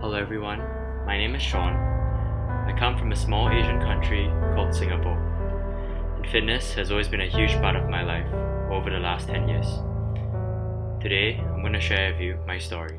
Hello everyone, my name is Sean. I come from a small Asian country called Singapore. And fitness has always been a huge part of my life over the last 10 years. Today, I'm going to share with you my story.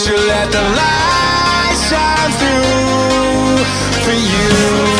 won't you let the light shine through for you,